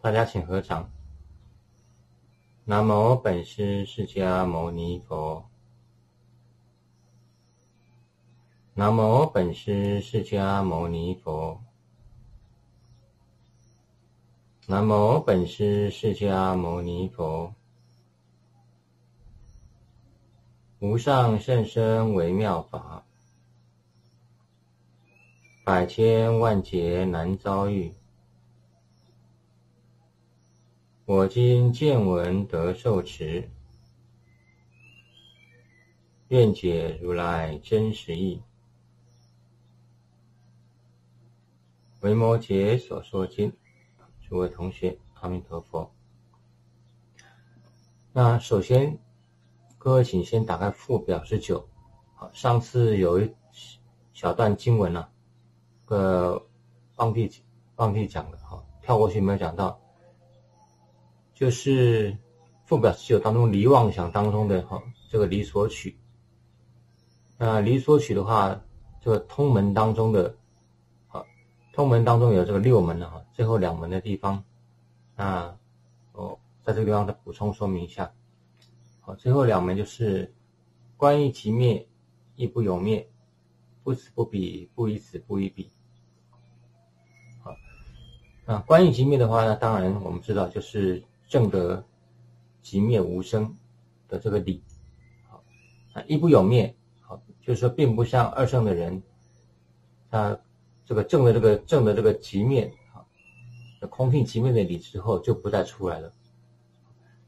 大家请合掌。南无本师释迦牟尼佛。南无本师释迦牟尼佛。南无本师释迦牟尼佛。无上甚深微妙法，百千万劫难遭遇。我今见闻得受持，愿解如来真实义。维摩诘所说经，诸位同学，阿弥陀佛。那首先，各位请先打开副表十九。好，上次有一小段经文呢，呃，忘记忘记讲了，哈，跳过去没有讲到。就是副表十九当中离妄想当中的哈，这个离所取。那离所取的话，这个通门当中的，好，通门当中有这个六门的哈，最后两门的地方，那我在这个地方再补充说明一下。好，最后两门就是关于其灭亦不有灭，不此不彼，不以此不以彼。好，那关于其灭的话呢，当然我们知道就是。正得即灭无生的这个理，好啊，一不有灭，好，就是说并不像二圣的人，他这个正的这个正的这个即灭，好，空性即灭的理之后就不再出来了。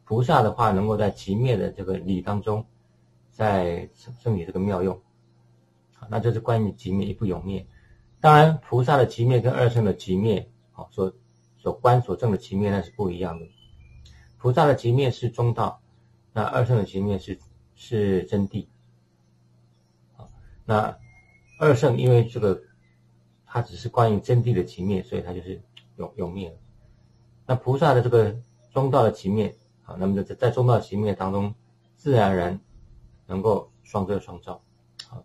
菩萨的话，能够在即灭的这个理当中，在生起这个妙用，那就是关于即灭一不有灭。当然，菩萨的即灭跟二圣的即灭，好，所所观所证的即灭那是不一样的。菩萨的极灭是中道，那二圣的极灭是是真谛。那二圣因为这个，它只是关于真谛的极灭，所以它就是永永灭了。那菩萨的这个中道的极灭，好，那么在在中道极灭当中，自然而然能够双遮双照，好，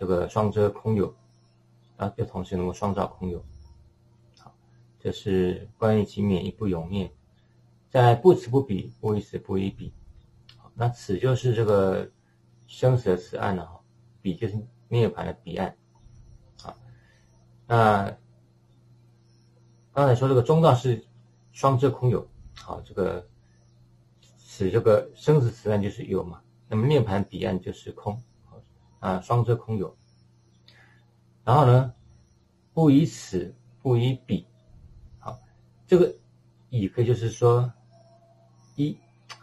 这个双遮空有，啊，又同时能够双照空有，好，这是关于极灭亦不永灭。在不此不彼，不以此不以彼。那此就是这个生死的此岸了哈，彼就是涅盘的彼岸。啊，那刚才说这个中道是双遮空有，好，这个此这个生死此岸就是有嘛，那么涅盘彼岸就是空，啊，双遮空有。然后呢，不以此不以彼，好，这个以可以就是说。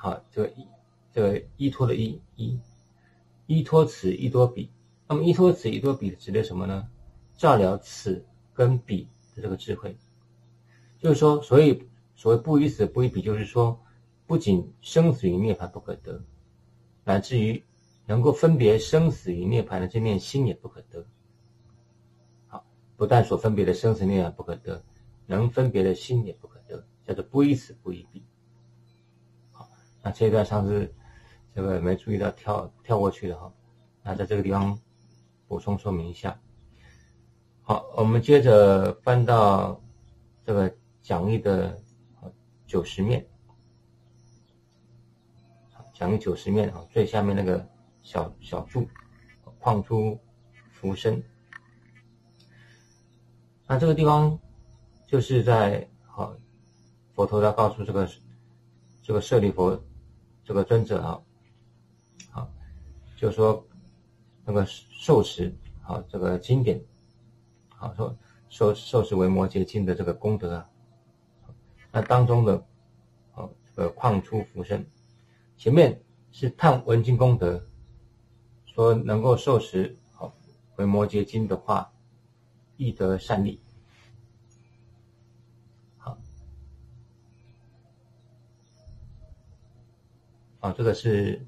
好，这个依，这个依托的依依，依托此依托彼，那么依托此依托彼指的什么呢？照料此跟彼的这个智慧，就是说，所以所谓不以此不以彼，就是说，不仅生死与涅槃不可得，乃至于能够分别生死与涅槃的这面心也不可得。好，不但所分别的生死涅槃不可得，能分别的心也不可得，叫做不以此不以彼。那这一段上次这个没注意到跳跳过去的哈，那在这个地方补充说明一下。好，我们接着翻到这个讲义的九十面，讲义九十面啊，最下面那个小小注，矿出浮生。那这个地方就是在好佛陀要告诉这个这个舍利佛。这个尊者啊，好，就说那个受持好这个经典，好说受受持为摩诘经的这个功德啊，那当中的好这个旷出福生，前面是探文经功德，说能够受持好为摩诘经的话，易得善利。啊，这个是，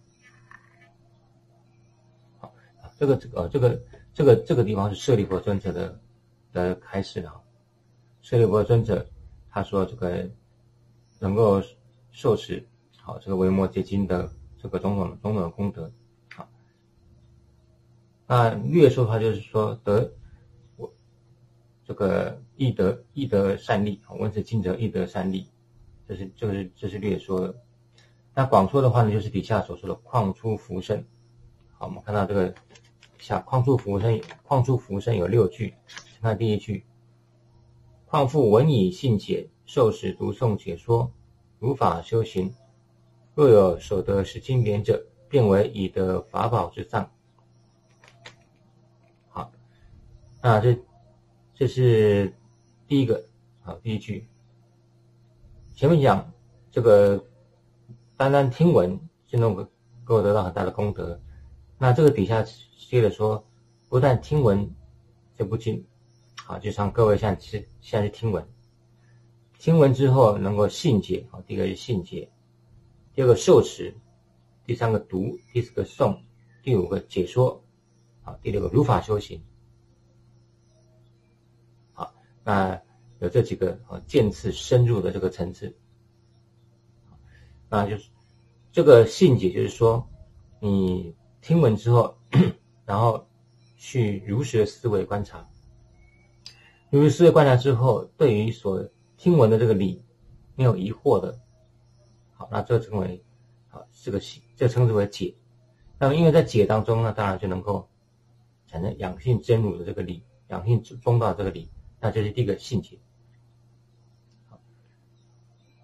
好，这个这个这个这个这个地方是舍利弗尊者的的开始啊。舍利弗尊者他说这个能够受持好这个维摩诘经的这个种种种种功德，好，那略说他就是说得我这个易得易得善利，闻此经者易得善利，这是这个是这是略说。那广说的话呢，就是底下所说的旷出浮生。好，我们看到这个下旷出浮生，旷出浮生有六句。先看第一句：况复闻以信解，受使读诵解说，如法修行。若有所得是经典者，变为以得法宝之藏。好，那这这是第一个，好，第一句。前面讲这个。单单听闻就能够得到很大的功德，那这个底下接着说，不但听闻这部经，好，就像各位现在是现在是听闻，听闻之后能够信解，好，第一个是信解，第二个受持，第三个读，第四个诵，第五个解说，好，第六个如法修行，好，那有这几个啊渐次深入的这个层次。那就是这个信解，就是说，你听闻之后，然后去如实的思维观察，如实思维观察之后，对于所听闻的这个理没有疑惑的，好，那这称为好这个信，这称之为解。那么因为在解当中呢，当然就能够产生养性真如的这个理，养性中道这个理，那这是第一个信解。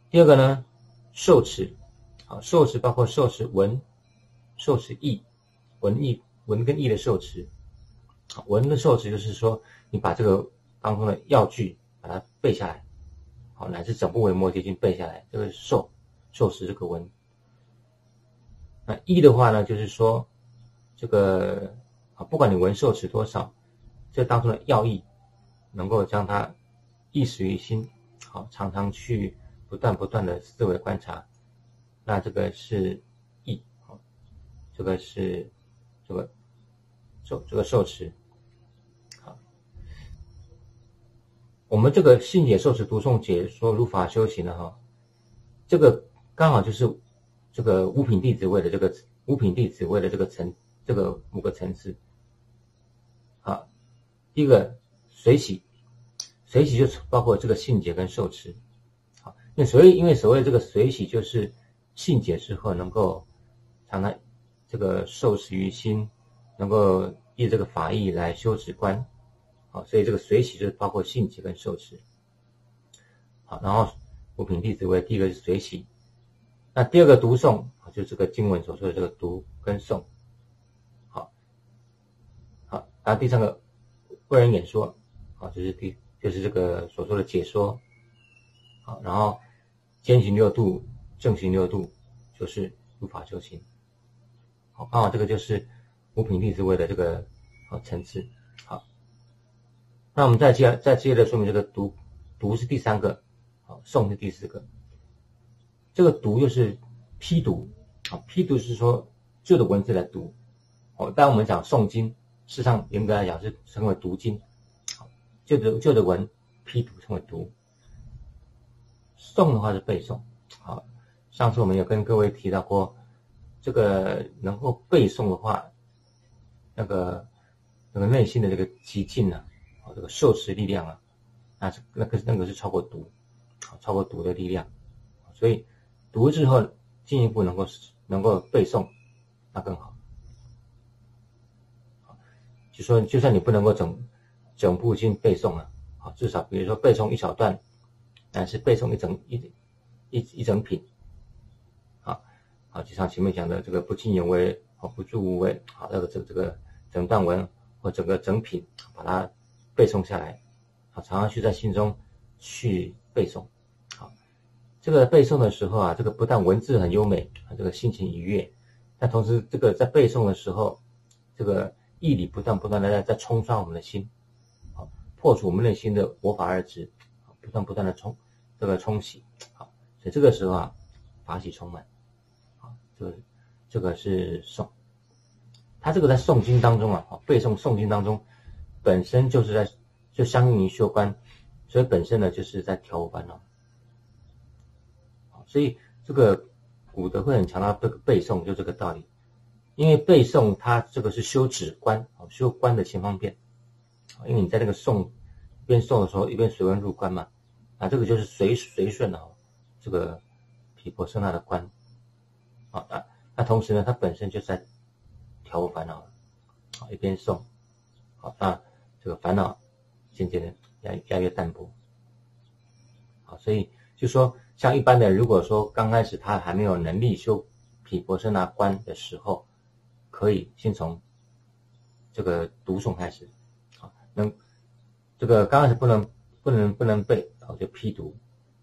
第二个呢？受持，好，受持包括受持文、受持义、文义、文跟义的受持。好，文的受持就是说，你把这个当中的要句把它背下来，好，乃至整部《维摩诘经》背下来，这个受受持这个文。那义的话呢，就是说，这个啊，不管你文受持多少，这当中的要义，能够将它意识于心，好，常常去。不断不断的思维观察，那这个是意，好，这个是这个受这个受持，好，我们这个信解受持读诵解说如法修行的哈，这个刚好就是这个五品弟子位的这个五品弟子位的这个层这个五个层次，好，第一个随喜，随喜就包括这个信解跟受持好。那所以，因为所谓这个随喜，就是信解之后能够常常这个受持于心，能够依这个法义来修持观，好，所以这个随喜就是包括信解跟受持。好，然后五品弟子为第一个是随喜，那第二个读诵，就这个经文所说的这个读跟诵，好，好，然后第三个为人演说，好，就是第就是这个所说的解说，好，然后。兼行六度，正行六度，就是如法修行。好，刚好这个就是五品弟子位的这个好层次。好，那我们再接再接着说明这个读读是第三个，好诵是第四个。这个读又是批读，好批读是说旧的文字来读。好，当我们讲诵经，事实上严格来讲是称为读经。旧的旧的文批读称为读。诵的话是背诵，上次我们有跟各位提到过，这个能够背诵的话，那个那个内心的这个激进呢，啊，这个受持力量啊，那是那个那个是超过读，啊，超过读的力量，所以读之后进一步能够能够背诵，那更好，就说就算你不能够整整部经背诵了，啊，至少比如说背诵一小段。但是背诵一整一一一整品，啊，就像前面讲的这个不尽有为，啊不住无为，啊，那个这这个整段文或整个整品，把它背诵下来，啊，常常去在心中去背诵，好，这个背诵的时候啊，这个不但文字很优美，啊，这个心情愉悦，但同时这个在背诵的时候，这个义理不断不断的在在冲刷我们的心，啊，破除我们内心的我法二执。不断不断的冲，这个冲洗，好，所以这个时候啊，法喜充满，这个这个是诵，他这个在诵经当中啊，背诵诵经当中，本身就是在就相应于修观，所以本身呢就是在调伏烦恼，所以这个古德会很强调这个背诵就这个道理，因为背诵它这个是修止观，修观的前方便，因为你在那个诵，一边诵的时候一边随文入观嘛。啊，这个就是随随顺的，这个毗婆舍那的观，啊那同时呢，他本身就在调伏烦恼，啊一边送，好那这个烦恼渐渐的压压越淡薄，啊所以就说像一般的，如果说刚开始他还没有能力修毗婆舍那观的时候，可以先从这个读诵开始，啊能这个刚开始不能不能不能背，然后就批读。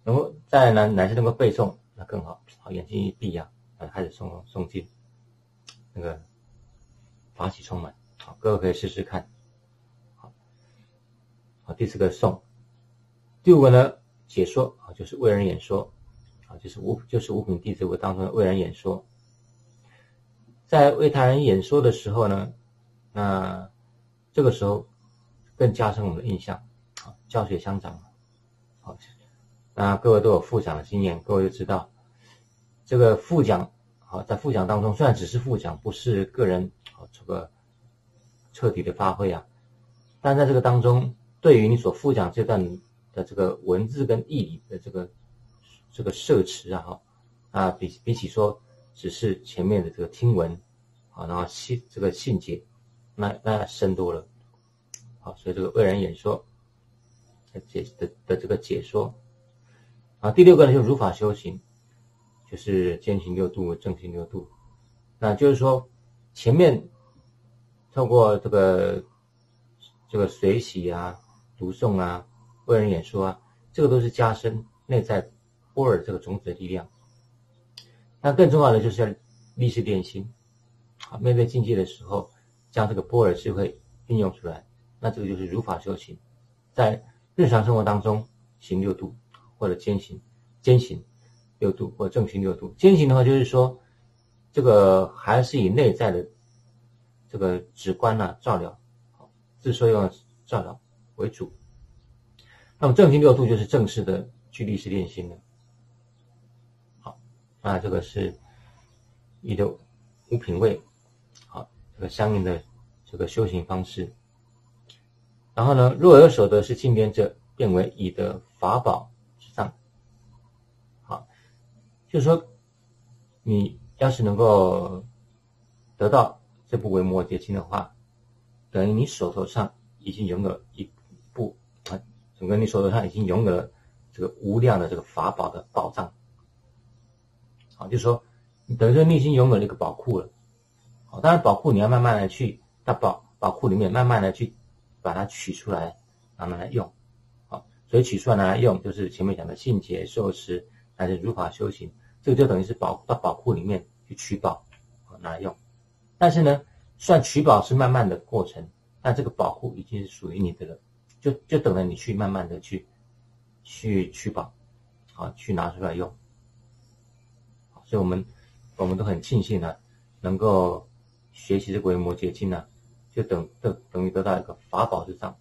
能够再呢，男生能够背诵，那更好。好，眼睛一闭啊，开始诵诵经，那个法喜充满。好，各位可以试试看。好，好，第四个诵，第五个呢，解说啊，就是为人演说啊，就是五就是五品弟子为当中的为人演说。在为他人演说的时候呢，那这个时候更加深我们的印象啊，教学相长。好。那各位都有复讲的经验，各位就知道，这个复讲，啊，在复讲当中，虽然只是复讲，不是个人啊这个彻底的发挥啊，但在这个当中，对于你所复讲这段的这个文字跟意义的这个这个摄持啊，哈，啊，比比起说只是前面的这个听闻，啊，然后信这个信解，那那深多了，好，所以这个为人演说解的的这个解说。啊，第六个呢，就是如法修行，就是兼行六度、正行六度。那就是说，前面透过这个这个随喜啊、读诵啊、为人演说啊，这个都是加深内在波尔这个种子的力量。那更重要的就是要立誓练心，啊，面对境界的时候，将这个波尔智慧运用出来。那这个就是如法修行，在日常生活当中行六度。或者兼行，兼行六度或正行六度。兼行的话，就是说，这个还是以内在的这个直观啊照料，自受用照料为主。那么正行六度就是正式的去历史练心的。好，那这个是你的五品位，好，这个相应的这个修行方式。然后呢，若有所得是进边者，变为以的法宝。就是说，你要是能够得到这部《维摩诘经》的话，等于你手头上已经拥有一部啊，整个你手头上已经拥有了这个无量的这个法宝的宝藏。好，就是说，等于说你已经拥有了一个宝库了。好，当然宝库你要慢慢的去到宝宝库里面，慢慢的去把它取出来，慢慢来用。好，所以取出来拿来用，就是前面讲的信解受持，还是如法修行。这个就等于是宝到宝库里面去取宝啊拿来用，但是呢，算取宝是慢慢的过程，但这个宝库已经是属于你的了，就就等着你去慢慢的去去取宝，啊，去拿出来用。所以我们我们都很庆幸呢，能够学习这个《维摩诘经》呢，就等等等于得到一个法宝之上，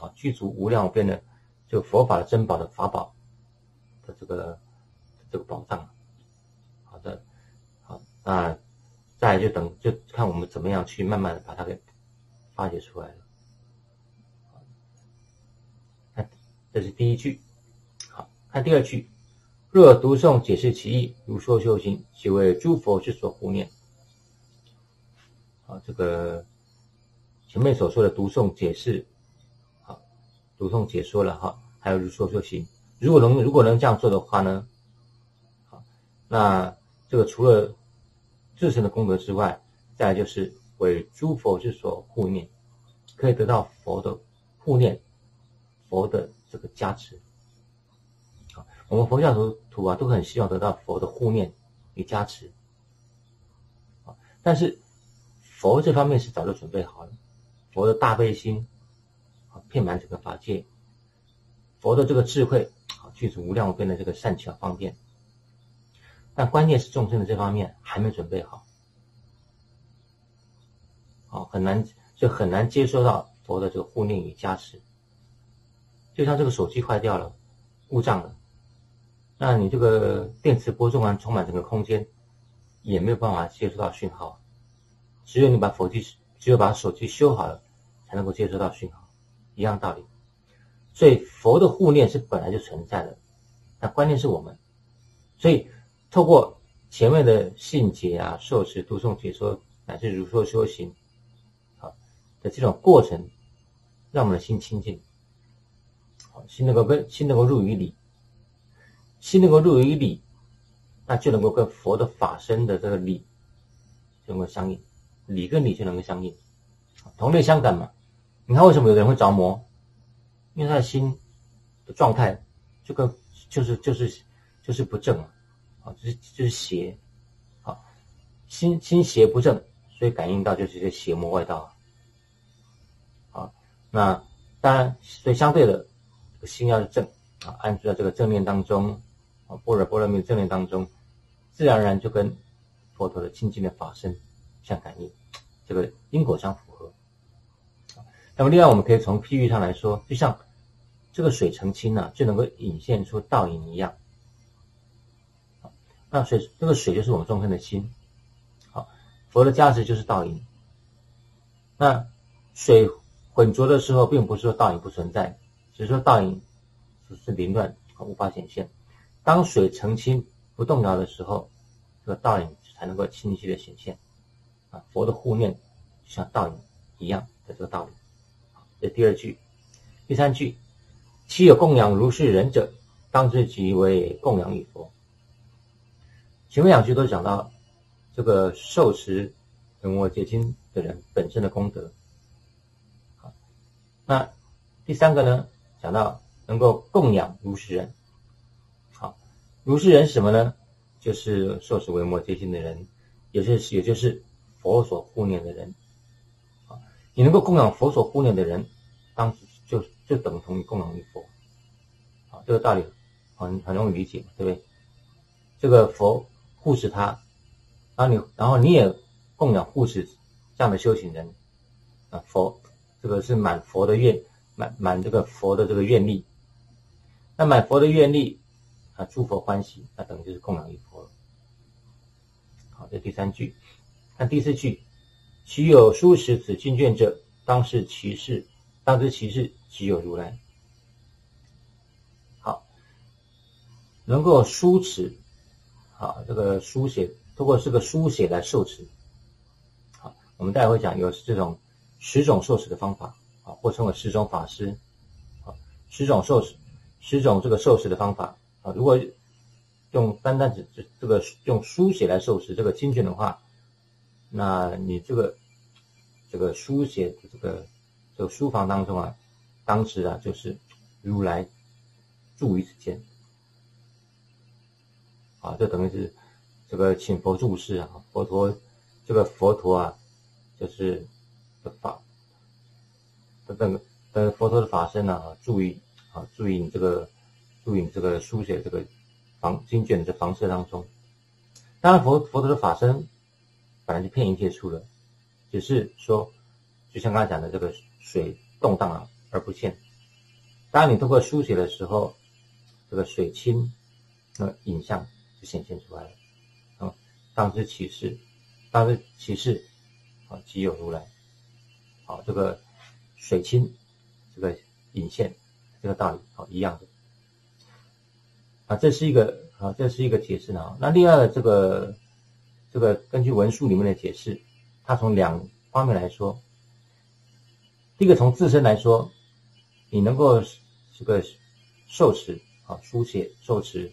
啊，具足无量无边的就佛法的珍宝的法宝的这个这个宝藏。的，好，那再就等就看我们怎么样去慢慢的把它给发掘出来了。看，这是第一句，好看第二句，若读诵解释其意，如说修行，即为诸佛之所护念。好，这个前面所说的读诵解释，好，读诵解说了哈，还有如说修行，如果能如果能这样做的话呢，好，那。这个除了自身的功德之外，再就是为诸佛之所护念，可以得到佛的护念，佛的这个加持。啊，我们佛教徒徒啊都很希望得到佛的护念与加持。啊，但是佛这方面是早就准备好了，佛的大悲心啊遍满整个法界，佛的这个智慧啊具足无量无边的这个善巧方便。但关键是众生的这方面还没准备好，好很难就很难接收到佛的这个护念与加持。就像这个手机坏掉了，故障了，那你这个电磁波纵然充满整个空间，也没有办法接收到讯号。只有你把手机只有把手机修好了，才能够接收到讯号，一样道理。所以佛的护念是本来就存在的，那关键是我们。所以透过前面的信解啊、受持、读诵、解说，乃至如说修行，啊，的这种过程，让我们的心清净，好，心能够跟心能够入于理，心能够入于理，那就能够跟佛的法身的这个理能够相应，理跟理就能够相应，同类相感嘛。你看为什么有的人会着魔？因为他的心的状态就跟就是就是就是不正啊，啊，就是就是邪，啊，心心邪不正，所以感应到就是一些邪魔外道啊。那当然，所以相对的，这个心要是正啊，安住在这个正念当中啊，般若波罗蜜正念当中，自然而然就跟佛陀的清净的法身相感应，这个因果相符合。那么另外，我们可以从譬喻上来说，就像这个水澄清呢，就能够引现出倒影一样。那水这个水就是我们众生的心，好，佛的价值就是倒影。那水浑浊的时候，并不是说倒影不存在，只是说倒影只是凌乱，无法显现。当水澄清不动摇的时候，这个倒影才能够清晰的显现。啊，佛的护念像倒影一样的这个道理。这第二句，第三句，其有供养如是人者，当知即为供养于佛。前面两句都讲到这个受持人我结经的人本身的功德。好，那第三个呢，讲到能够供养如是人。好，如是人什么呢？就是受持为摩诘经的人，也就是也就是佛所护念的人。你能够供养佛所护念的人，当时就就等同于供养于佛，啊，这个道理很很容易理解，对不对？这个佛护持他，然后你然后你也供养护持这样的修行人，啊，佛这个是满佛的愿，满满这个佛的这个愿力，那满佛的愿力啊，诸佛欢喜，那等于就是供养一佛了。好，这第三句，看第四句。其有书识此经卷者，当是其事，当知其事即有如来。好，能够书持，啊，这个书写，通过这个书写来受持。好，我们待会讲有这种十种受持的方法，啊，或称为十种法师，啊，十种受持，十种这个受持的方法，啊，如果用单单只这这个用书写来受持这个经卷的话。那你这个这个书写的这个这个书房当中啊，当时啊就是如来住于此间，啊，这等于是这个请佛注释啊，佛陀这个佛陀啊，就是法等等等佛陀的法身啊，注意啊注意你这个注意你这个书写这个房经卷的房舍当中，当然佛佛陀的法身。本来就片一切处了，只是说，就像刚才讲的，这个水动荡啊而不现。当你通过书写的时候，这个水清，那影像显现出来了。啊，当知其事，当知其事，啊，即有如来。好，这个水清，这个影现，这个道理好一样的。啊，这是一个啊，这是一个解释呢。那另外的这个。这个根据文书里面的解释，它从两方面来说。第一个从自身来说，你能够这个受持啊书写受持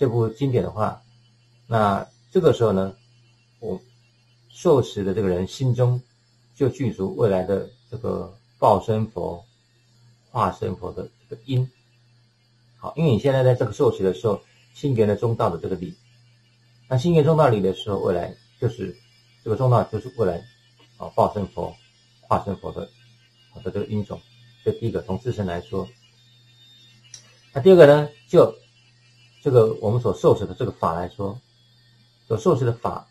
这部经典的话，那这个时候呢，我受持的这个人心中就具足未来的这个报身佛、化身佛的这个因。好，因为你现在在这个受持的时候，心源的中道的这个理。那心念中道理的时候，未来就是这个中道，就是未来啊，报身佛、化身佛的的这个因种。这第一个从自身来说。那第二个呢，就这个我们所受持的这个法来说，所受持的法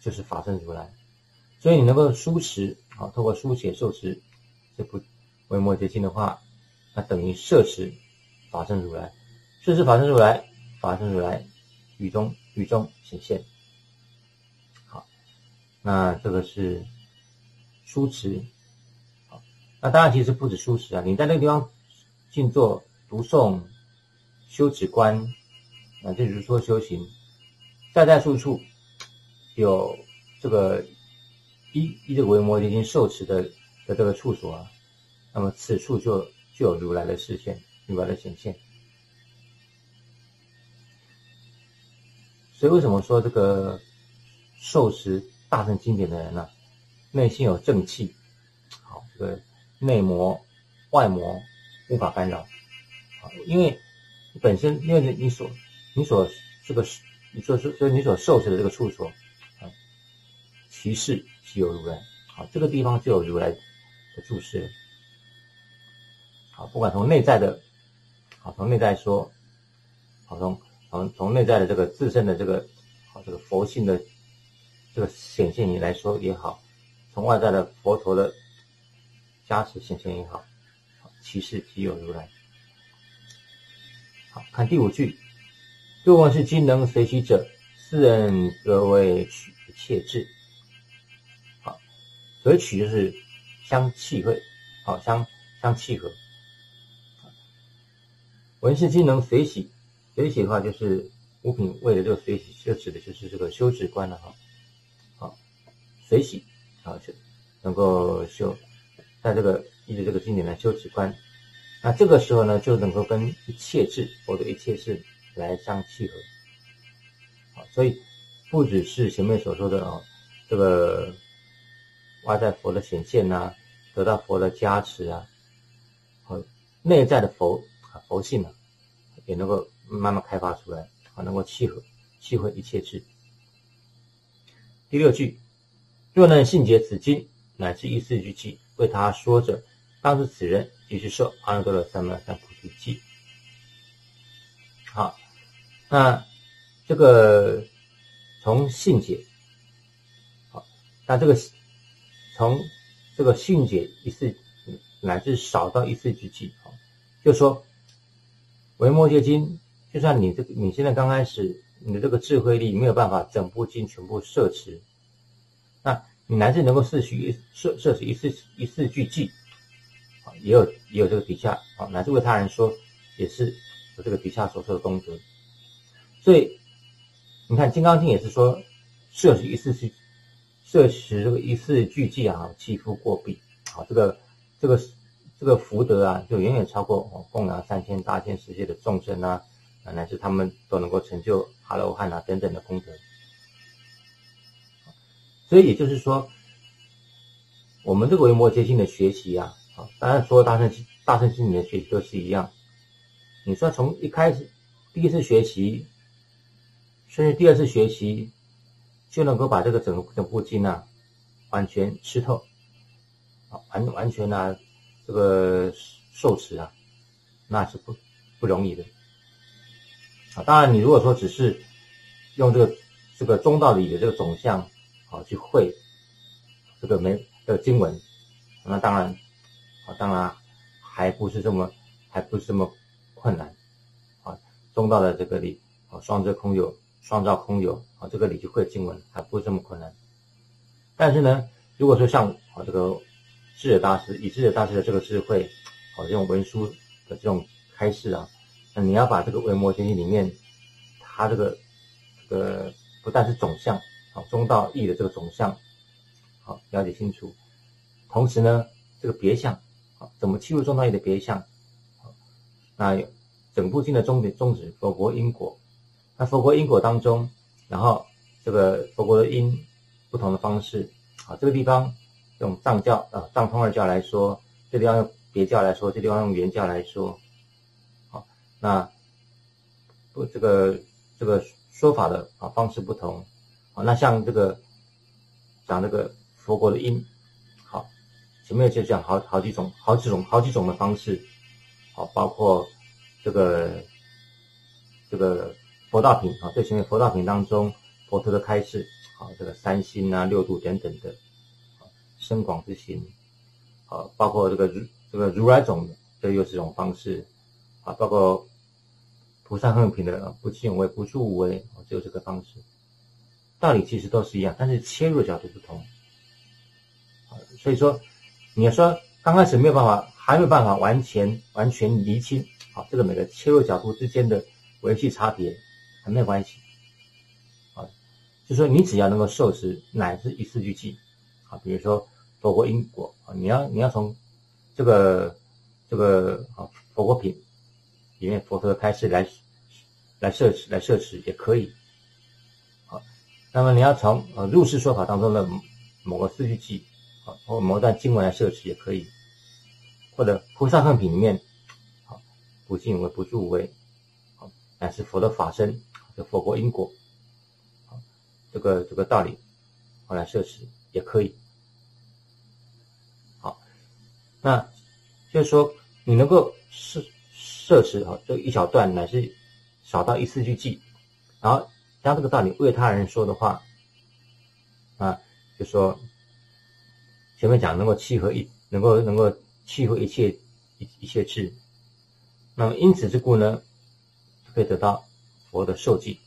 就是法身如来。所以你能够书持啊，透过书写受持这部维摩诘经的话，那等于摄持法身如来，摄持法身如来，法身如来雨中。雨中显现，好，那这个是书持，好，那当然其实不止书持啊，你在那个地方静坐读诵修止观，啊，这就是说修行在在处处有这个一一这个维摩诘经受持的的这个处所啊，那么此处就就有如来的视线，如来的显现。所以为什么说这个受持大乘经典的人呢，内心有正气，好，这个内魔外魔无法干扰，啊，因为本身因为你所你所这个你所说就你所受持的这个处所啊，其事即有如来，好，这个地方就有如来的注释，好，不管从内在的，好，从内在说，好，从从从内在的这个自身的这个好这个佛性的这个显现你来说也好，从外在的佛陀的加持显现也好，其事即有如来。好看第五句，若闻是今能随喜者，斯人则为取切智。好，所以取就是相契会，好相相契合。闻是今能随喜。随喜的话，就是五品位的这个随喜，就指的就是这个修止观了哈。好，随喜啊，就能够修，在这个依着这个经典来修止观。那这个时候呢，就能够跟一切智或者一切智来相契合。好，所以不只是前面所说的啊，这个外在佛的显现呐，得到佛的加持啊，和内在的佛啊佛性啊，也能够。慢慢开发出来，啊，能够契合，契合一切智。第六句，若能信解此经，乃至一四句偈，为他说者，当知此人即是受阿耨多罗三藐三菩提记。好，那这个从信解，好，那这个从这个信解一次乃至少到一四句偈，好，就说维摩诘经。就算你这个你现在刚开始，你的这个智慧力没有办法整部经全部摄持，那你乃至能够摄取一摄摄取一次一次句记，啊，也有也有这个底下啊，乃至为他人说，也是有这个底下所说的功德。所以你看《金刚经》也是说，摄取一次去摄取这个一次句记啊，祈福过彼，啊，这个这个这个福德啊，就远远超过哦供养三千大千世界的众生啊。乃至他们都能够成就阿罗汉啊等等的功德，所以也就是说，我们这个维摩诘经的学习啊，啊，当然所有大圣大圣经里的学习都是一样。你说从一开始第一次学习，甚至第二次学习，就能够把这个整个整部经啊完全吃透，啊，完完全啊这个受持啊，那是不不容易的。啊，当然，你如果说只是用这个这个中道理的这个总相，啊，去会这个没的经文，那当然，啊，当然还不是这么还不是这么困难，啊，中道的这个理，啊，双遮空有，双照空有，啊，这个理去会经文还不是这么困难。但是呢，如果说像啊这个智者大师以智者大师的这个智慧，好这种文书的这种开示啊。那你要把这个维摩经里面，它这个这个不但是总相，啊中道义的这个总相，好了解清楚。同时呢，这个别相，啊怎么切入中道义的别相，好那整部经的终点宗旨，佛国因果。那佛国因果当中，然后这个佛国的因不同的方式，啊这个地方用藏教啊藏通二教来说，这地方用别教来说，这地方用原教来说。好那不，这个这个说法的啊方式不同，啊，那像这个讲这个佛国的因，好，前面就讲好好几种、好几种、好几种的方式，好，包括这个这个佛道品啊，最前面佛道品当中，佛陀的开示，好，这个三心啊、六度等等的，深广之心，啊，包括这个如这个如来种，这又是一种方式，啊，包括。菩萨横品的不轻为不住无为，只有这个方式，道理其实都是一样，但是切入角度不同啊。所以说，你要说刚开始没有办法，还没有办法完全完全厘清，好，这个每个切入角度之间的维系差别，没有关系，啊，就说你只要能够受持乃至一四句偈，啊，比如说佛国因果啊，你要你要从这个这个啊佛国品里面佛陀的开示来来摄持来摄持也可以，好，那么你要从呃入世说法当中的某个四句偈，啊或某段经文来摄持也可以，或者菩萨圣品里面啊。不敬为不助为，啊，乃是佛的法身，就佛国因果，啊，这个这个道理，后来摄持也可以，好，那就是说你能够摄摄持哈，这一小段乃是少到一次去记，然后将这个道理为他人说的话，啊，就说前面讲能够契合一，能够能够契合一切一一切智。那么因此之故呢，就可以得到佛的受记，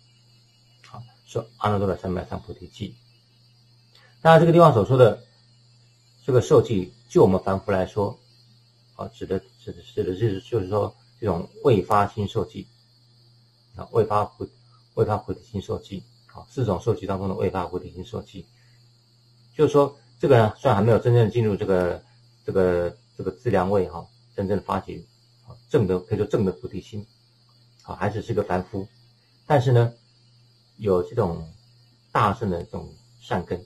好说阿耨多罗三藐三菩提记。当然，这个地方所说的这个受记，就我们凡夫来说，啊，指的指的指的就是就是说这种未发心受记，啊，未发菩未发菩提心受记，啊，四种受记当中的未发菩提心受记，就是说这个呢，虽然还没有真正进入这个这个这个自量位哈，真正发起。正的可以说正的菩提心，啊，还是是个凡夫，但是呢，有这种大圣的这种善根，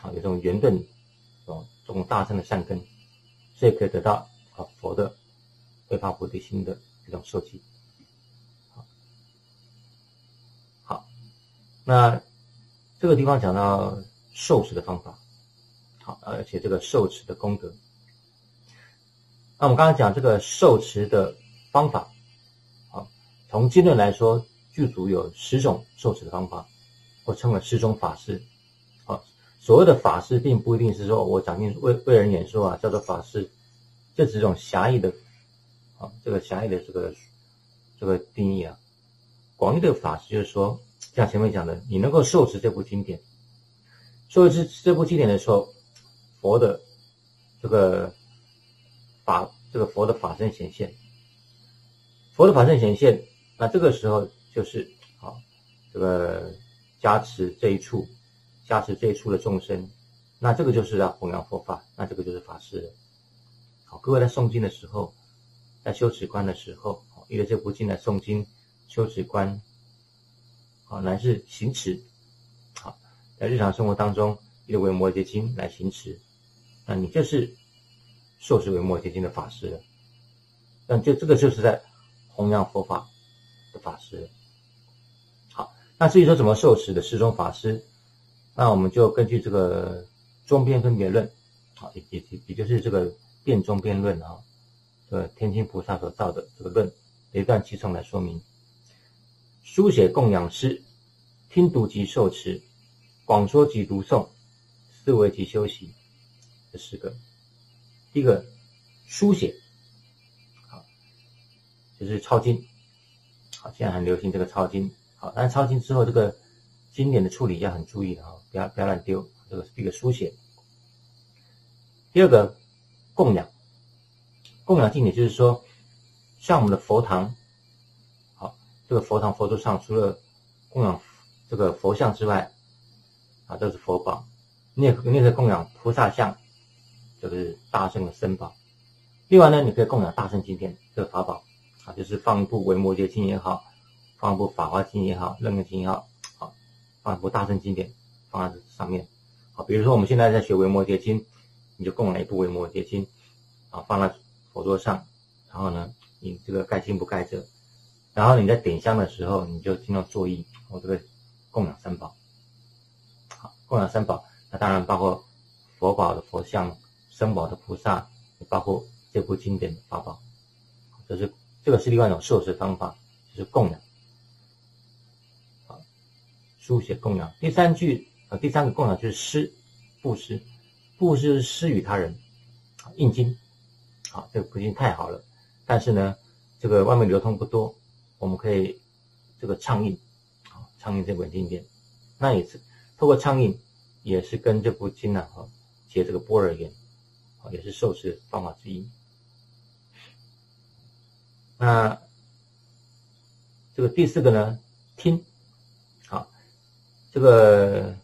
啊，有这种圆顿，哦，这种大圣的善根，所以可以得到啊佛的会发菩提心的这种受记。好，好，那这个地方讲到受持的方法，好，而且这个受持的功德。那我们刚才讲这个受持的方法，啊，从经论来说，剧组有十种受持的方法，我称为十种法师。啊，所谓的法师，并不一定是说我讲经为为人演说啊，叫做法师，这是种狭义的，啊，这个狭义的这个这个定义啊。广义的法师就是说，像前面讲的，你能够受持这部经典，受持这部经典的时候，佛的这个。法这个佛的法身显现，佛的法身显现，那这个时候就是啊，这个加持这一处，加持这一处的众生，那这个就是要弘扬佛法，那这个就是法师。好，各位在诵经的时候，在修持观的时候，因为这部经来诵经、修持观，好，乃是行持，好，在日常生活当中，以为摩诘经来行持，那你就是。受持为摩羯经的法师了，那就这个就是在弘扬佛法的法师。那至于说怎么受持的十种法师，那我们就根据这个中边分别论，啊，也也也就是这个辩中辩论啊，这个天津菩萨所造的这个论一段其中来说明：书写供养诗，听读及受持，广说及读诵，思维及修习，这四个。第一个书写，好，就是抄经，好，现在很流行这个抄经，好，但是抄经之后，这个经典的处理要很注意的哈，不要不要乱丢，这个是一个书写。第二个供养，供养经典就是说，像我们的佛堂，好，这个佛堂佛桌上除了供养这个佛像之外，啊，这是佛宝，你也你也可以供养菩萨像。这个是大圣的身宝，另外呢，你可以供养大圣经典这个法宝啊，就是放一部《维摩诘经》也好，放一部《法华经》也好，任何经也好，好放一部大圣经典放在上面。好，比如说我们现在在学《维摩诘经》，你就供了一部《维摩诘经》，啊，放在佛桌上，然后呢，你这个盖经不盖着，然后你在点香的时候，你就尽量注意我这个供养三宝。好，供养三宝，那当然包括佛宝的佛像。生宝的菩萨，包括这部经典的法宝，这是这个是另外一种受持方法，就是供养，书写供养。第三句啊，第三个供养就是施，布施，布施施与他人，印经，好，这个布经太好了，但是呢，这个外面流通不多，我们可以这个畅印，啊，畅印这本经典，那也是透过畅印，也是跟这部经呢，哈，结这个波尔缘。也是受持方法之一。那这个第四个呢，听这个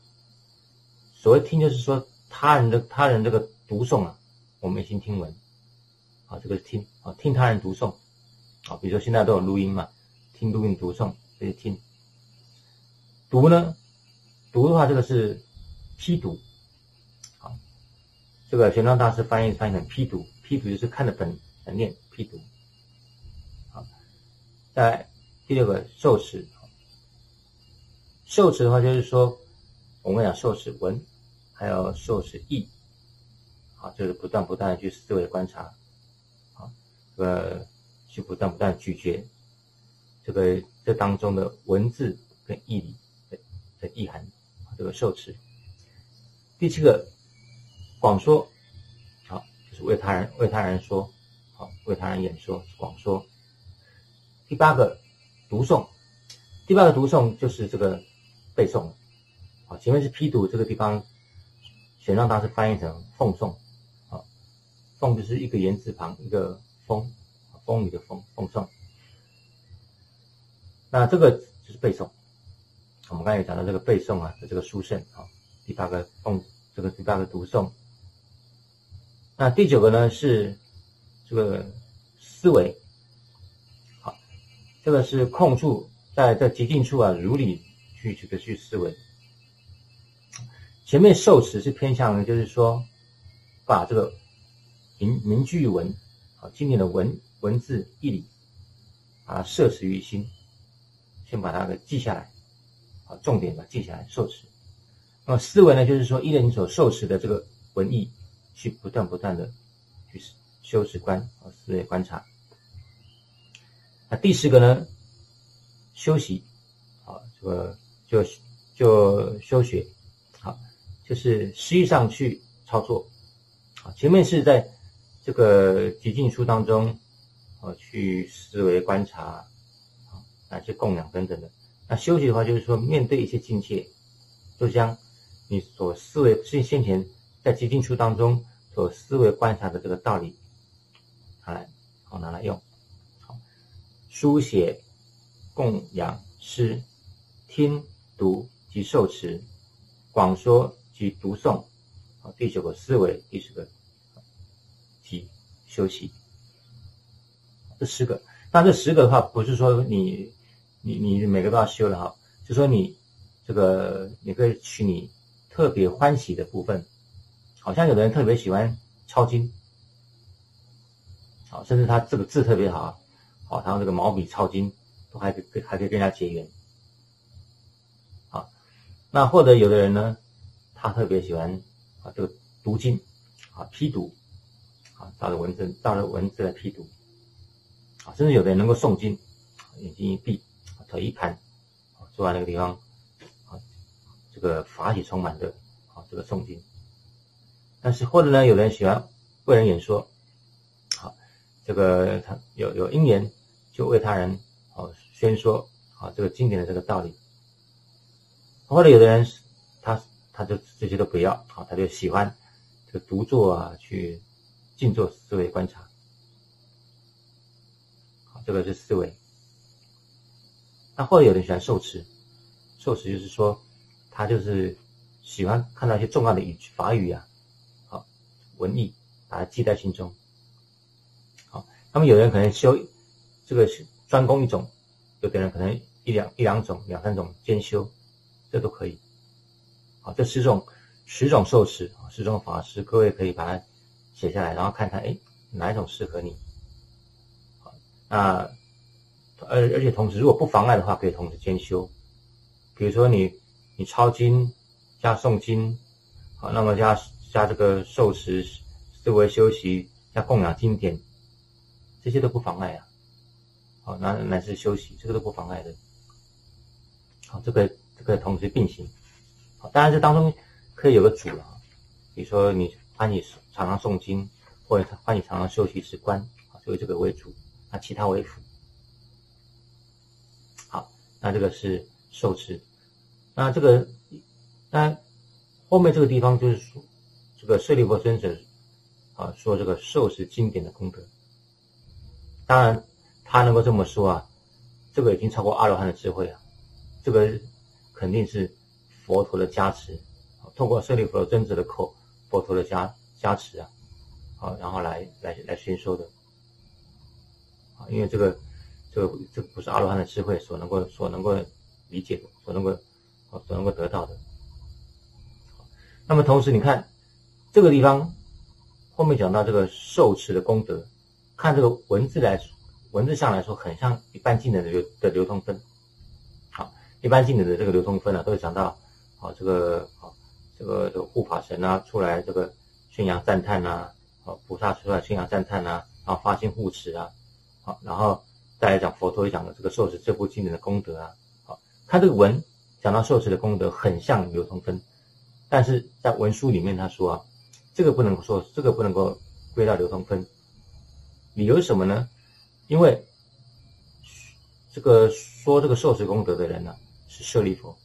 所谓听，就是说他人的他人这个读诵啊，我们已经听闻，啊，这个听啊，听他人读诵，啊，比如说现在都有录音嘛，听录音读诵，这些听。读呢，读的话，这个是批读，好，这个玄奘大师翻译翻译成批读，批读就是看着本本念批读，好，在第六个受持。受持的话，就是说，我们讲受持闻，还有受持意，啊，就是不断不断的去思维观察，啊，这个去不断不断咀嚼，这个这当中的文字跟义理的的意涵，这个受持。第七个广说，好，就是为他人为他人说，好，为他人演说广说。第八个读诵，第八个读诵就是这个。背诵，好，前面是批读，这个地方玄奘大师翻译成奉诵，啊，奉就是一个言字旁一个风，风雨的风，奉诵。那这个就是背诵，我们刚才讲到这个背诵啊的这个书圣，啊，第八个奉，这个第八个读诵。那第九个呢是这个思维，好，这个是空处，在在极静处啊，如理。去这个去思维，前面受持是偏向于就是说，把这个名名句文啊经典的文文字义理，把它摄持于心，先把它给记下来，啊重点把它记下来受持。那么思维呢，就是说依着你所受持的这个文艺，去不断不断的去修持观啊思维观察。那第十个呢，休息啊这个。就就修学，好，就是实际上去操作，啊，前面是在这个极静书当中，啊，去思维观察，啊，乃至供养等等的。那修习的话，就是说面对一些境界，就将你所思维是先前在极静书当中所思维观察的这个道理，拿来好拿来用，好，书写、供养、诗、听。读及受持，广说及读诵，啊，第九个思维，第十个及休息，这十个。但这十个的话，不是说你你你每个都要修的哈，就说你这个你可以取你特别欢喜的部分，好像有的人特别喜欢抄经，好，甚至他这个字特别好，好，他用这个毛笔抄经，都还可以还可以跟人家结缘。那或者有的人呢，他特别喜欢啊这个读经啊批读啊照着文字照着文字来批读啊，甚至有的人能够诵经，眼睛一闭，腿一盘，坐在那个地方啊，这个法喜充满的啊这个诵经。但是或者呢，有人喜欢为人演说，好，这个他有有因缘就为他人啊宣说啊这个经典的这个道理。或者有的人，他他就这些都不要，啊，他就喜欢这个独坐啊，去静坐思维观察，好，这个是思维。那或者有人喜欢受持，受持就是说，他就是喜欢看到一些重要的语法语啊，好，文艺，把它记在心中。好，那么有人可能修这个专攻一种，有的人可能一两一两种、两三种兼修。这都可以，好，这十种十种受持啊，十种法师，各位可以把它写下来，然后看看，哎，哪一种适合你？好，那而而且同时，如果不妨碍的话，可以同时兼修。比如说你你抄经加诵经，好，那么加加这个受持思维修习加供养经典，这些都不妨碍啊。好，那乃是休息，这个都不妨碍的。好，这个。这个同时并行，当然这当中可以有个主了，比如说你欢喜常常诵经，或者欢喜常常修习持观，啊，就以这个为主，那其他为辅。好，那这个是受持，那这个那后面这个地方就是说，这个舍利弗尊者啊说这个受持经典的功德，当然他能够这么说啊，这个已经超过阿罗汉的智慧了，这个。肯定是佛陀的加持，透过舍利弗尊者的口，佛陀的加加持啊，好，然后来来来宣说的，啊，因为这个这个这不是阿罗汉的智慧所能够所能够理解的，所能够所能够得到的。那么同时，你看这个地方后面讲到这个受持的功德，看这个文字来文字上来说，很像一般技能的流的流通分。一般经典的这个流通分呢，都会讲到。啊，这个啊，这个这个护法神啊，出来这个宣扬赞叹呐，啊，菩萨出来宣扬赞叹呐，然后发心护持啊，好，然后再来讲佛陀讲的这个受持这部经典的功德啊，好，他这个文讲到受持的功德很像流通分，但是在文书里面他说啊，这个不能说，这个不能够归到流通分，理由是什么呢？因为这个说这个受持功德的人呢，是舍利佛。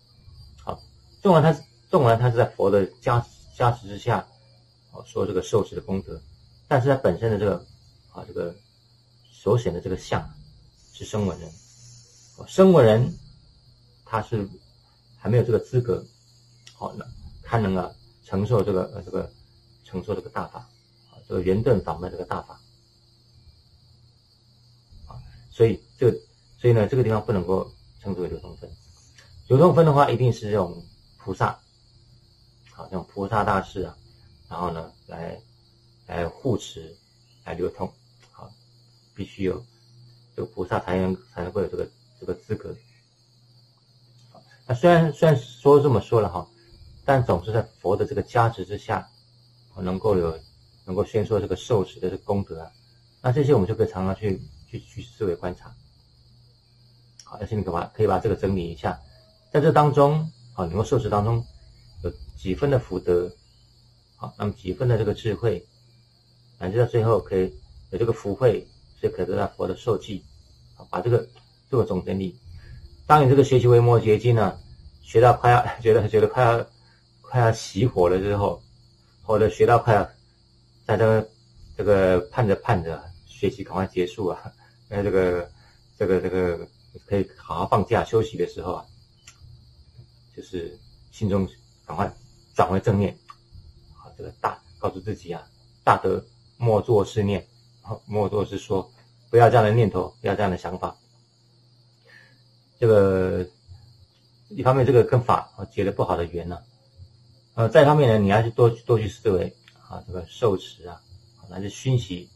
纵然他纵然他是在佛的加加持之下，哦，说这个受持的功德，但是他本身的这个啊，这个所显的这个相是声闻人，声闻人他是还没有这个资格，好，那他能啊承受这个呃这个承受这个大法啊，这个圆顿法门这个大法。啊，所以这个所以呢，这个地方不能够称之为流通分，流通分的话，一定是这种。菩萨，好，像菩萨大士啊，然后呢，来来护持，来流通，好，必须有这个菩萨才能才能会有这个这个资格。那虽然虽然说这么说了哈，但总是在佛的这个加持之下，能够有能够宣说这个受持的这个功德啊。那这些我们就可以常常去去去思维观察。好，而且你可把可以把这个整理一下，在这当中。好，能够受持当中有几分的福德，好，那么几分的这个智慧，乃至到最后可以有这个福慧，所以可得到佛的受记。好，把这个做个总整理。当你这个学习维摩诘经呢，学到快要 觉得觉得快要快要熄火了之后，或者学到快要在这个这个盼着盼着学习赶快结束啊，那这个这个这个可以好好放假休息的时候啊。就是心中赶快转为正念，啊，这个大告诉自己啊，大德莫作是念，好，莫作是说，不要这样的念头，不要这样的想法。这个一方面，这个跟法啊结了不好的缘呢，呃，再一方面呢，你还是多多去思维啊，这个受持啊，乃至熏习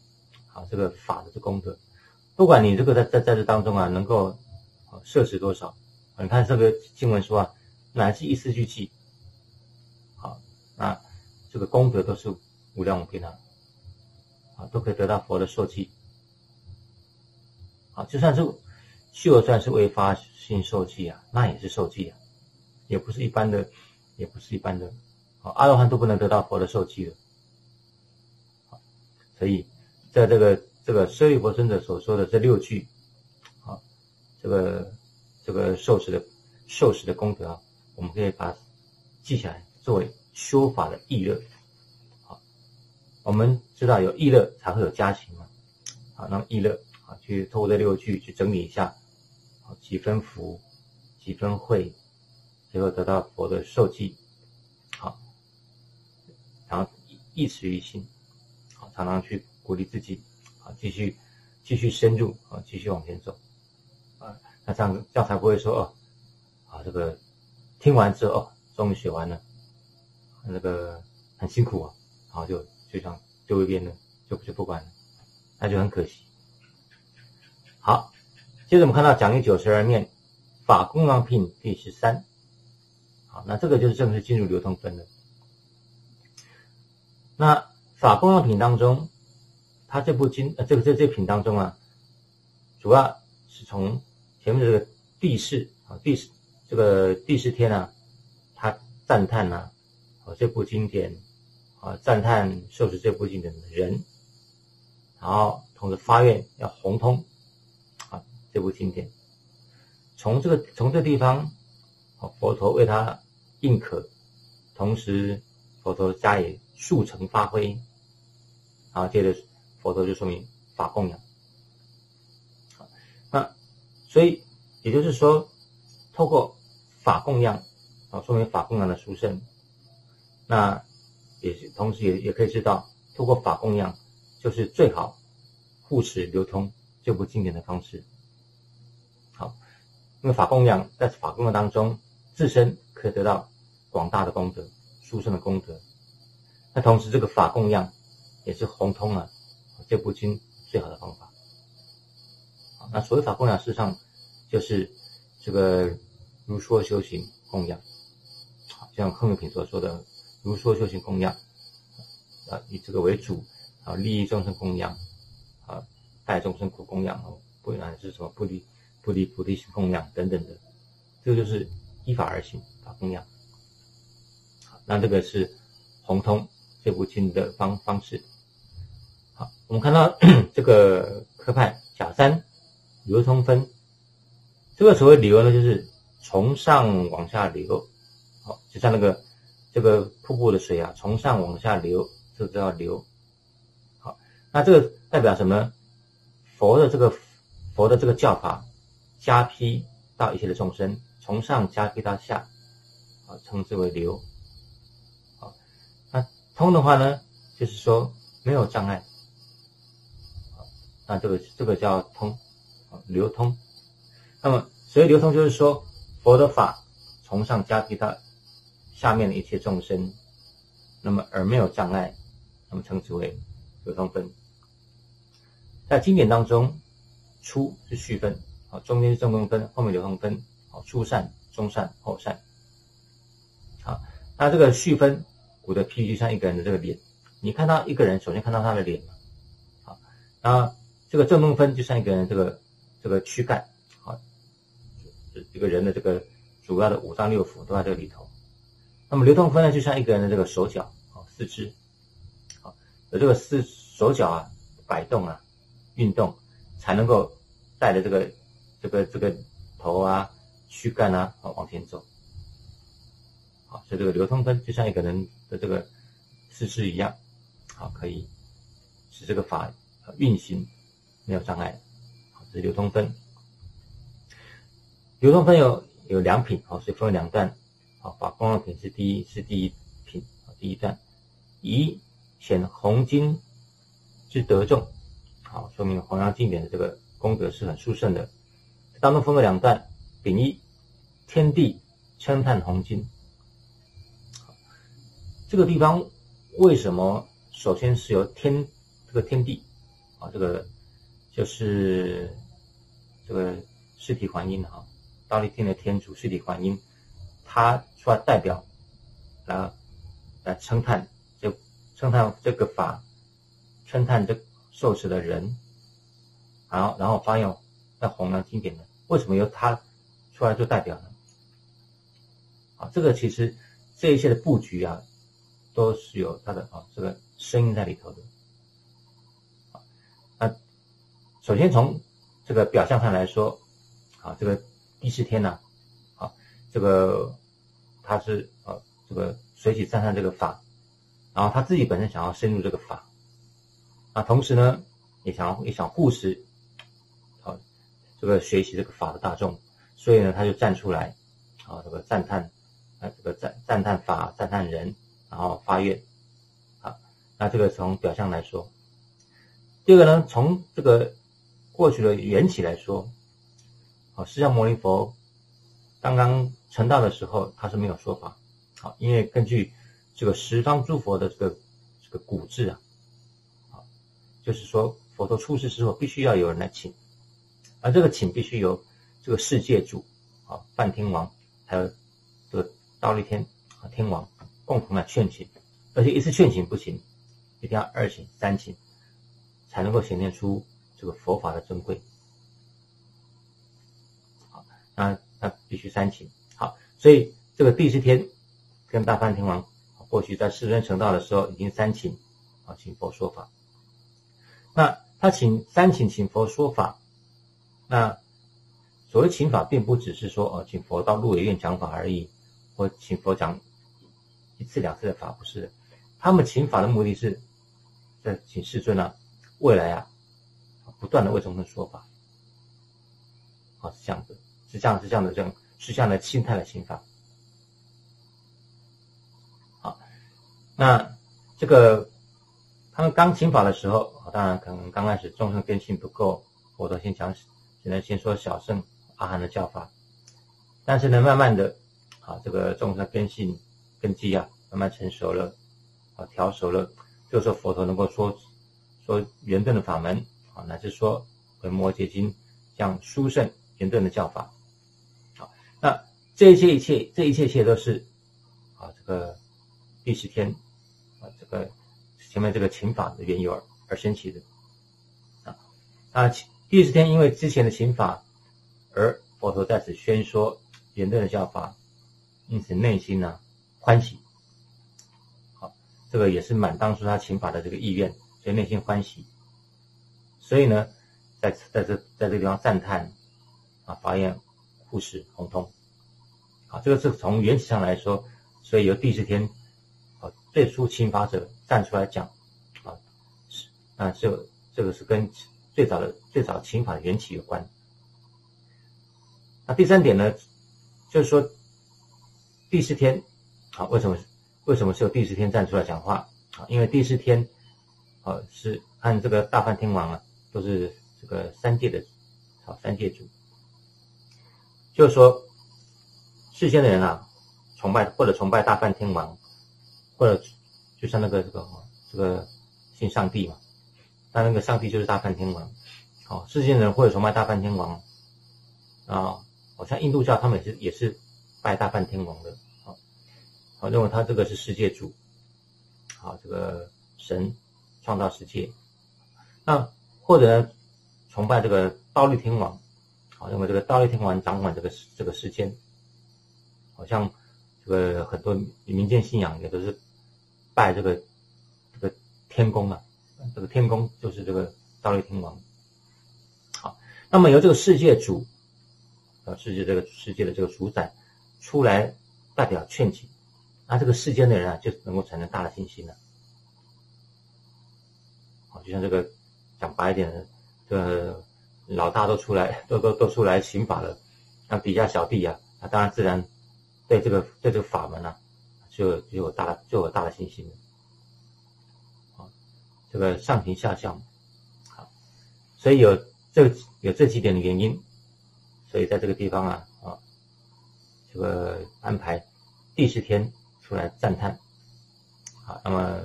啊，这个法的这功德，不管你这个在在在这当中啊，能够摄持多少，你看这个经文说啊。乃至一丝俱气，好，那这个功德都是无量无边的，啊，都可以得到佛的受记，好，就算是就算是未发心受记啊，那也是受记啊，也不是一般的，也不是一般的，好，阿罗汉都不能得到佛的受记的，好，所以在这个这个舍利弗尊者所说的这六句，好，这个这个受持的受持的功德啊。我们可以把记下来，作为修法的意乐。好，我们知道有意乐才会有加行嘛。好，那么意乐啊，去透过这六句去整理一下，好几分福，几分慧，最后得到佛的受记。好，然后意持于心，好，常常去鼓励自己，好，继续继续深入，啊，继续往前走，啊，那这样这样才不会说哦，啊，这个。听完之后，终于学完了，那个很辛苦啊，然后就就这样丢一边了，就就不管了，那就很可惜。好，接着我们看到讲义九十二面法供养品第十三，好，那这个就是正式进入流通分了。那法供养品当中，它这部经这个这这品当中啊，主要是从前面这个地势啊地势。这个第四天呢，他赞叹呢，啊这部经典，啊赞叹受持这部经典的人，然后同时发愿要宏通，啊这部经典，从这个从这地方，啊佛陀为他认可，同时佛陀加以速成发挥，然后接着佛陀就说明法供养，那所以也就是说，透过法供养，啊，说明法供养的殊胜。那也是同时也也可以知道，透过法供养，就是最好护持流通这部经典的方式。好，因为法供养在法供养当中，自身可以得到广大的功德、殊胜的功德。那同时，这个法供养也是红通了这部经最好的方法。那所谓法供养，事实上就是这个如说修行供养。好，像后面品所说的。如说修行供养，啊，以这个为主，啊，利益众生供养，啊，待众生苦供养，哦，不然是什么不离不离菩提心供养等等的，这个就是依法而行法供养。好，那这个是红通这部经的方方式。好，我们看到 这个科派甲三流通分，这个所谓流呢，就是从上往下流，好，就像那个。这个瀑布的水啊，从上往下流，这个叫流。好，那这个代表什么？佛的这个佛的这个教法，加披到一切的众生，从上加披到下，啊，称之为流。好，那通的话呢，就是说没有障碍。那这个这个叫通，流通。那么所谓流通，就是说佛的法从上加披到。下面的一切众生，那么而没有障碍，那么称之为流通分。在经典当中，初是序分，好，中间是正中分，后面流通分，好，初善、中善、后善。好，那这个序分，古的譬喻就像一个人的这个脸，你看到一个人，首先看到他的脸，好，然后这个正中分就像一个人这个这个躯干，这个人的这个主要的五脏六腑都在这里头。那么流通分呢，就像一个人的这个手脚啊、四肢，好，有这个四手脚啊摆动啊、运动，才能够带着这个这个这个头啊、躯干啊啊往前走。好，所以这个流通分就像一个人的这个四肢一样，好，可以使这个法运行没有障碍。好，这是流通分。流通分有有两品，好，所以分为两段。法供养品是第一，是第一品，第一段，以显红金之德重，好，说明弘扬经典的这个功德是很殊胜的。当中分了两段，丙一，天地称叹红金，这个地方为什么首先是由天这个天地啊，这个就是这个尸体还阴哈，大力天的天主尸体还阴。他出来代表，来来称叹，就称叹这个法，称叹这受持的人，然后然后发扬在弘扬经典的，为什么由他出来做代表呢？啊，这个其实这一切的布局啊，都是有他的啊这个声音在里头的。啊，那首先从这个表象上来说，啊，这个第四天呢。啊这个他是呃这个随喜赞叹这个法，然后他自己本身想要深入这个法，啊，同时呢也想要也想护持，好这个学习这个法的大众，所以呢他就站出来，啊这个赞叹，啊这个赞赞叹法赞叹人，然后发愿，啊那这个从表象来说，第二个呢从这个过去的缘起来说，啊释迦牟尼佛。刚刚成道的时候，他是没有说法，好，因为根据这个十方诸佛的这个这个古制啊，好，就是说佛陀出世之后，必须要有人来请，而这个请必须由这个世界主啊，梵天王还有这个倒立天啊天王共同来劝请，而且一次劝请不行，一定要二请三请，才能够显现出这个佛法的珍贵，那。那必须三请好，所以这个第四天跟大梵天王或许在世尊成道的时候已经三请啊，请佛说法。那他请三请请佛说法，那所谓请法，并不只是说哦，请佛到鹿野苑讲法而已，或请佛讲一次两次的法，不是。他们请法的目的是在请世尊啊，未来啊，不断的为众生说法，啊是这样子。是这样，是这样的，这种是这样的心态的心法。好那这个他们刚请法的时候，当然可能刚开始众生根性不够，佛陀先讲，只能先说小圣阿含的教法。但是呢，慢慢的，啊，这个众生根性根基啊，慢慢成熟了，啊，调熟了，就说佛陀能够说说圆顿的法门，啊，乃至说《回摩诘经》这样殊胜圆顿的教法，那这一切一切，这一切一切都是，啊，这个第十天。啊，这个前面这个秦法的缘由而而升起的啊啊，第十天因为之前的秦法，而佛陀在此宣说圆顿的教法，因此内心呢欢喜。好，这个也是满当初他秦法的这个意愿，所以内心欢喜。所以呢，在在这在这个地方赞叹啊，法眼护世红通。啊，这个是从缘起上来说，所以由第四天。啊最初侵法者站出来讲，啊，是啊，这这个是跟最早的最早侵法的缘起有关。那第三点呢，就是说第四天，啊，为什么为什么是由第四天站出来讲话啊？因为第四天，啊，是按这个大梵天王啊，都是这个三界的，啊，三界主，就是说世间的人啊，崇拜或者崇拜大梵天王。或者就像那个这个这个信上帝嘛，那那个上帝就是大梵天王，哦，世间的人或者崇拜大梵天王啊，好像印度教他们也是也是拜大梵天王的，啊，好认为他这个是世界主，好这个神创造世界，那或者崇拜这个倒立天王，好认为这个倒立天王掌管这个这个世间，好像这个很多民间信仰也都是。拜这个这个天宫啊，这个天宫就是这个大力天王。好，那么由这个世界主，呃，世界这个世界的这个主宰出来代表劝解，那这个世间的人啊就能够产生大的信心了。好，就像这个讲白一点的，这个老大都出来，都都都出来行法了，那底下小弟啊，那当然自然对这个对这个法门啊。就就有大就有大的信心了，啊，这个上行下效，好，所以有这有这几点的原因，所以在这个地方啊啊，这个安排第十天出来赞叹，好，那么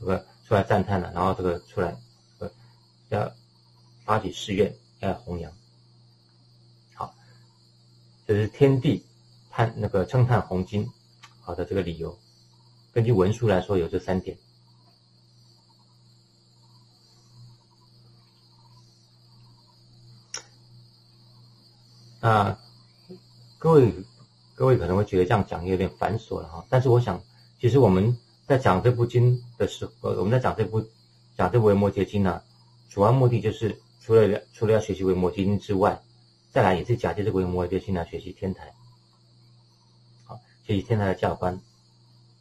这个出来赞叹了，然后这个出来呃要发起誓愿要弘扬，好，这是天地叹那个称叹红经。好的，这个理由，根据文书来说有这三点。那各位各位可能会觉得这样讲有点繁琐了哈，但是我想，其实我们在讲这部经的时候，我们在讲这部讲这部《维摩诘经》呢，主要目的就是除了除了要学习《维摩诘经》之外，再来也是假借这个《维摩诘经》来学习天台。好学习天台的教官，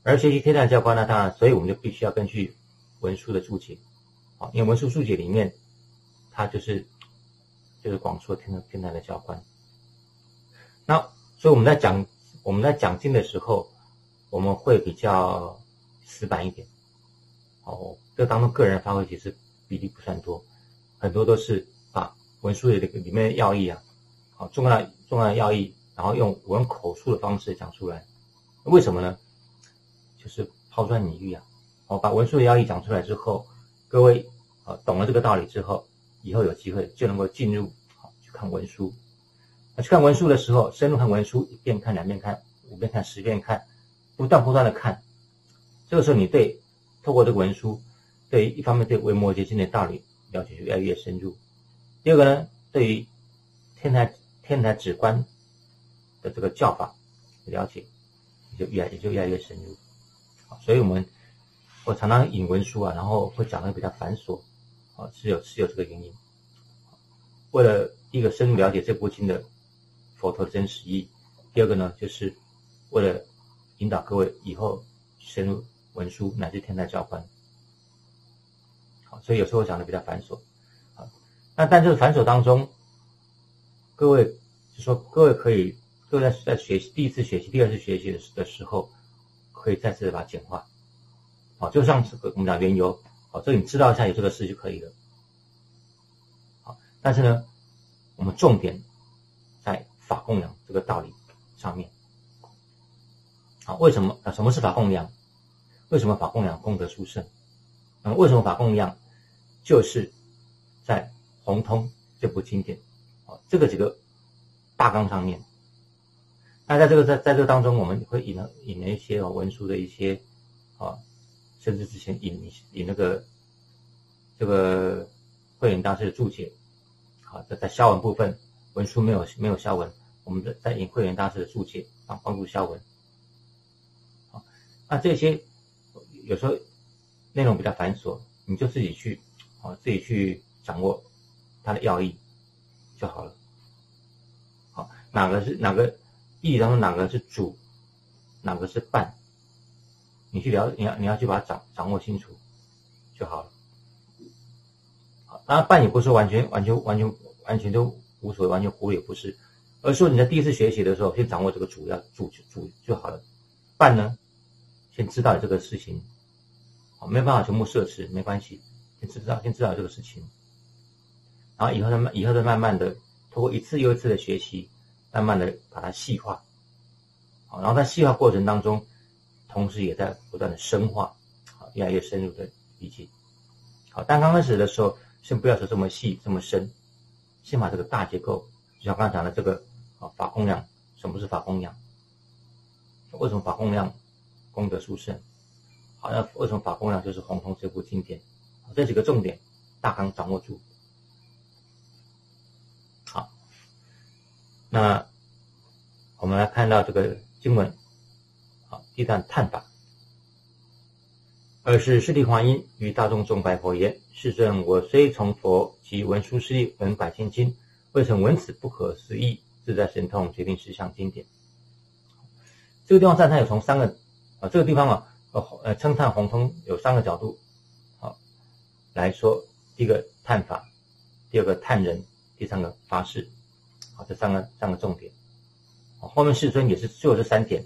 而学习天台的教官呢，当然，所以我们就必须要根据文书的注解，啊，因为文书注解里面，它就是就是广说天天台的教官。那所以我们在讲我们在讲经的时候，我们会比较死板一点，哦，这当中个人发挥其实比例不算多，很多都是把文书的这个里面的要义啊，好重要重要的要义，然后用文口述的方式讲出来。为什么呢？就是抛砖引玉啊！我把文书的要义讲出来之后，各位啊懂了这个道理之后，以后有机会就能够进入好去看文书。那去看文书的时候，深入看文书，一遍看、两遍看、五遍看、十遍看，不断不断的看。这个时候，你对透过这个文书，对一方面对维摩诘经的道理了解越来越深入。第二个呢，对于天台天台止观的这个教法了解。也就越也就越来越深入，所以我们我常常引文书啊，然后会讲的比较繁琐，啊，是有是有这个原因。为了一个深入了解这部经的佛陀真实意，第二个呢，就是为了引导各位以后深入文书乃至天台教观，所以有时候讲的比较繁琐，啊，那但这个繁琐当中，各位就说各位可以。各位在在学习第一次学习、第二次学习的的时候，可以。再次的把它简化。好，就像这个我们讲缘由，好，这个你知道一下有这个事就可以了。好，但是呢，我们重点在法供养这个道理上面。好，为什么啊？什么是法供养？为什么法供养功德殊胜？那么为什么法供养就是在红通这部经典啊这个几个大纲上面？那在这个在在这个当中，我们会引了引了一些哦文书的一些啊，甚至之前引引那个这个会员大师的注解，好，在在消文部分文书没有没有消文，我们的在引会员大师的注解啊帮助消文。好，那这些有时候内容比较繁琐，你就自己去自己去掌握它的要义就好了。好，哪个是哪个？意义当中哪个是主，哪个是伴，你去了，你要你要去把它掌掌握清楚就好了。好，当然伴也不是完全完全完全完全都无所谓，完全忽略不是，而是说你在第一次学习的时候，先掌握这个主要主主就好了。伴呢，先知道这个事情，好，没办法全部设置没关系，先知道先知道这个事情，然后以后再慢以后再慢慢的通过一次又一次的学习。慢慢的把它细化，好，然后在细化过程当中，同时也在不断的深化，好，越来越深入的理解，好，但刚开始的时候，先不要说这么细这么深，先把这个大结构，就像刚才讲的这个，啊，法供养，什么是法供养？为什么法供养功德殊胜？好，那为什么法供养就是红通这部经典？这几个重点大纲掌握住。好那我们来看到这个经文，好，第三探法。二是释地华音与大众众白佛言：世尊，我虽从佛及文殊师利闻百千经，未曾闻此不可思议自在神通决定实相经典。这个地方赞叹有从三个啊，这个地方啊，呃称叹宏通有三个角度，来说，第一个探法，第二个探人，第三个发誓。好，这三个三个重点，后面世尊也是就这三点，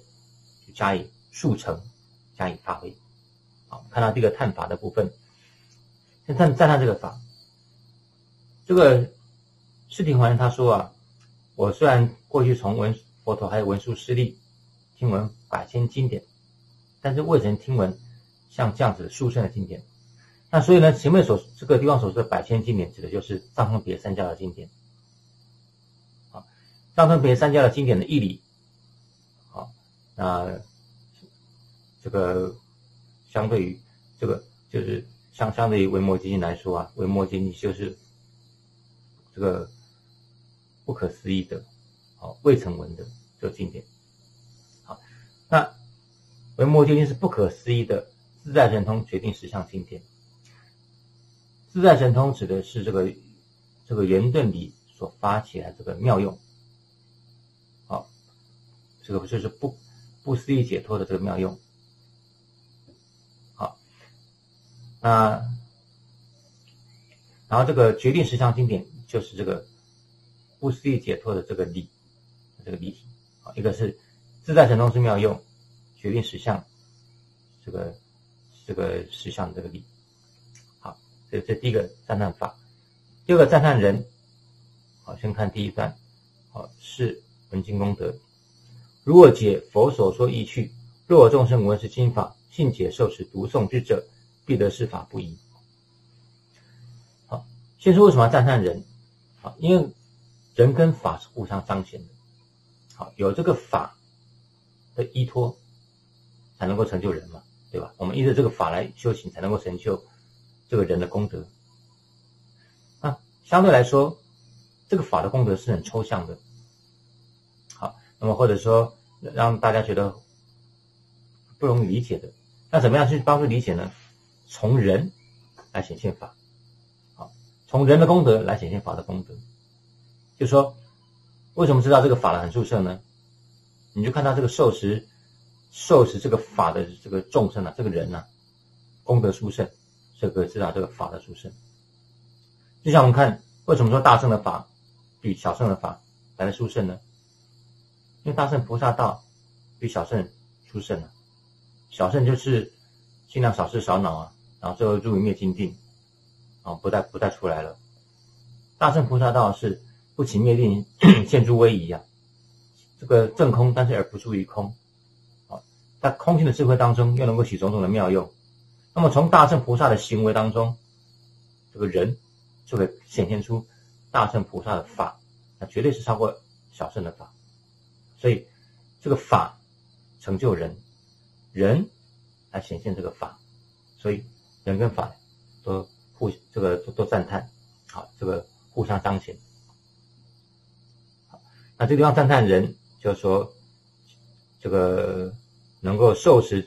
就加以速成，加以发挥。好，看到这个探法的部分，先看赞叹这个法。这个释提还他说啊，我虽然过去从文佛陀还有文殊师利听闻百千经典，但是未曾听闻像这样子的殊胜的经典。那所以呢，前面所这个地方所说的百千经典，指的就是藏通别三教的经典。藏传别三家的经典的义理，好，那这个相对于这个就是相相对于维摩诘经来说啊，维摩诘经就是这个不可思议的，好未曾闻的这个经典，好，那维摩诘经是不可思议的自在神通决定实相经典，自在神通指的是这个这个圆顿理所发起来这个妙用。好这个就是不不思议解脱的这个妙用？好，那然后这个决定实相经典就是这个不思议解脱的这个理，这个理体啊，一个是自在神通是妙用，决定实相这个这个实相这个理。这这第一个赞叹法，第二个赞叹人。好，先看第一段，好是文经功德。如果解佛所说意趣，若众生闻是经法，信解受持读诵之者，必得是法不疑。好，先说为什么要赞叹人？好，因为人跟法是互相彰显的。好，有这个法的依托，才能够成就人嘛，对吧？我们依着这个法来修行，才能够成就这个人的功德。那相对来说，这个法的功德是很抽象的。好那么或者说让大家觉得不容易理解的，那怎么样去帮助理解呢？从人来显现法，好，从人的功德来显现法的功德。就说为什么知道这个法的很殊胜呢？你就看到这个受持受持这个法的这个众生啊，这个人呐，功德殊胜，这个知道这个法的殊胜。就像我们看，为什么说大圣的法比小圣的法来的殊胜呢？因为大圣菩萨道比小圣殊胜啊，小圣就是尽量少事少恼啊，然后最后入灭尽定，啊，不再不再出来了。大圣菩萨道是不起灭定，现诸威仪啊，这个正空，但是而不注于空，啊，在空性的智慧当中又能够起种种的妙用。那么从大圣菩萨的行为当中，这个人就会显现出大圣菩萨的法，那绝对是超过小圣的法。所以这个法成就人。人来显现这个法，所以人跟法都互这个都都赞叹，好，这个互相彰显。那这个地方赞叹人，就是说这个能够受持，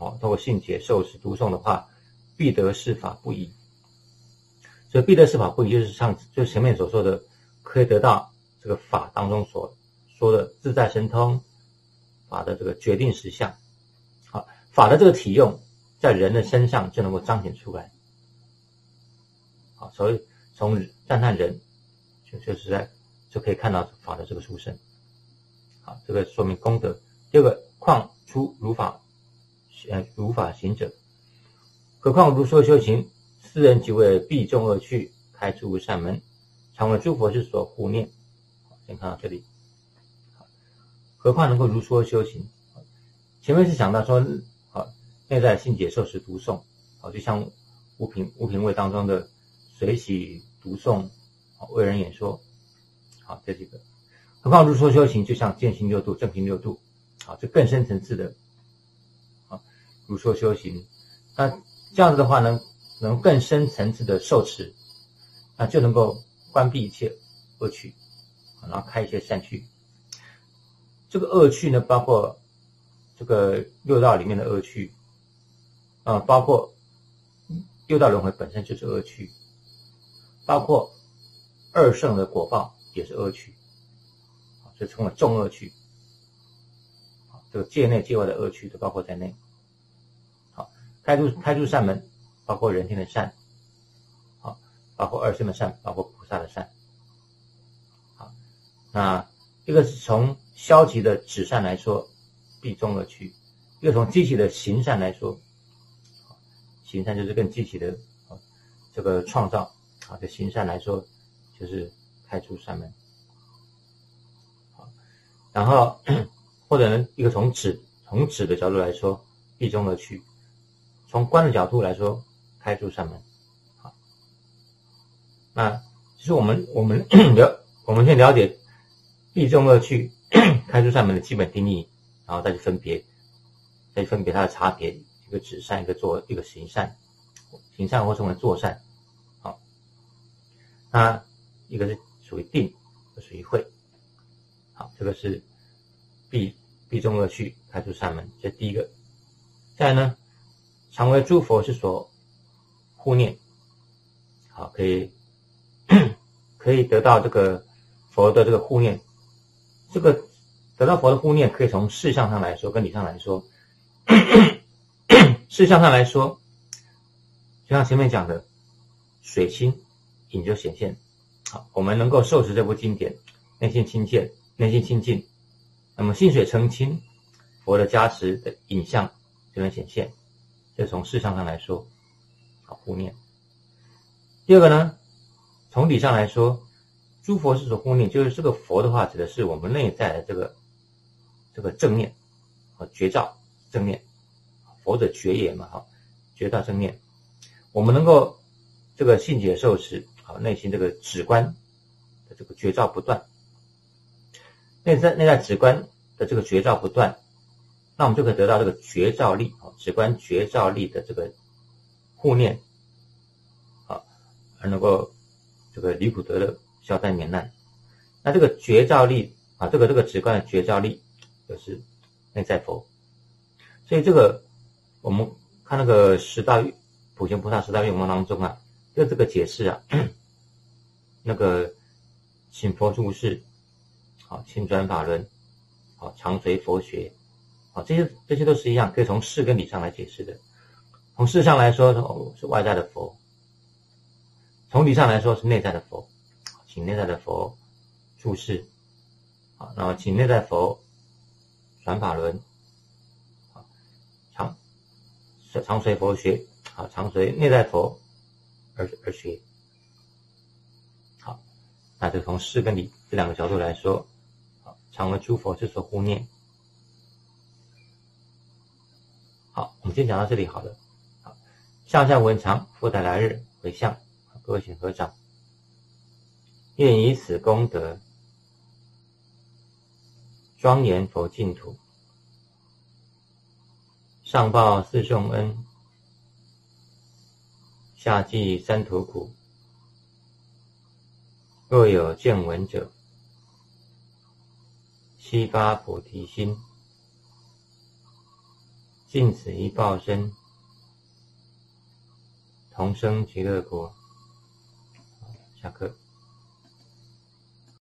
好，通过信解受持读诵的话，必得是法不疑。所以必得是法不疑，就是像就前面所说的，可以得到这个法当中所说的自在神通。法的这个决定实相，好，法的这个体用在人的身上就能够彰显出来，好，所以从赞叹人，就就是在就可以看到法的这个殊胜，好，这个说明功德。第二个，况出如法，呃，如法行者，何况如说修行，世人即为避众恶趣，开出善门，常为诸佛之所护念。先看到这里。何况能够如说修行？前面是讲到说，啊，内在性解受持读诵，啊，就像五品五品位当中的随喜读诵，啊，为人演说，好这几个。何况如说修行，就像见行六度、正行六度，啊，这更深层次的，如说修行，那这样子的话呢，能更深层次的受持，那就能够关闭一切恶趣，然后开一些善趣。这个恶趣呢，包括这个六道里面的恶趣，啊，包括六道轮回本身就是恶趣，包括二圣的果报也是恶趣，啊，这称为众恶趣，这个界内界外的恶趣都包括在内，开出开出善门，包括人天的善，好，包括二圣的善，包括菩萨的善，好，那这个是从。消极的止善来说，必众恶趣；又从积极的行善来说，行善就是更积极的，这个创造啊，这行善来说就是开出善门。好，然后或者呢，一个从止从止的角度来说，必中而去；从观的角度来说，开出善门。好，那其实我们我们 了我们先了解必众恶趣。开出善门的基本定义，然后再去分别，再去分别它的差别，一个止善，一个做，一个行善，行善或称为做善，好，那一个是属于定，一个属于慧，好，这个是必必中恶趣，开出善门，这第一个。再来呢，常为诸佛之所护念，好，可以 可以得到这个佛的这个护念，这个。得到佛的护念，可以从事相上来说，跟理上来说。事相上来说，就像前面讲的，水清影就显现。好，我们能够受持这部经典，内心清净，内心清净，那么心水澄清，佛的加持的影像就能显现。这从事相上来说，好护念。第二个呢，从理上来说，诸佛是所护念，就是这个佛的话，指的是我们内在的这个。这个正念和觉照正念，佛的觉也嘛，哈，觉照正念，我们能够这个信解受持，好内心这个止观的这个觉照不断，内在内在止观的这个觉照不断，那我们就可以得到这个觉照力，啊，直观觉照力的这个护念，啊，而能够这个离苦得乐，消灾免难。那这个觉照力啊，这个这个直观的觉照力。就是内在佛，所以这个我们看那个十大普贤菩萨十大愿望当中啊，就这个解释啊，那个请佛注释，好，请转法轮，好，常随佛学，这些这些都是一样，可以从事跟理上来解释的。从事上来说是外在的佛，从理上来说是内在的佛，请内在的佛注释，好，然后请内在佛。转法轮，好，常随佛学，啊，常随内在佛而而学。好，那就从事跟理这两个角度来说，好，常为诸佛之所护念。好，我们先讲到这里好了。好，上下文长，复待来日回向。各位请合掌，愿以此功德庄严佛净土。上报四重恩，下济三途苦。若有见闻者，悉发菩提心，尽此一报身，同生极乐国。下课。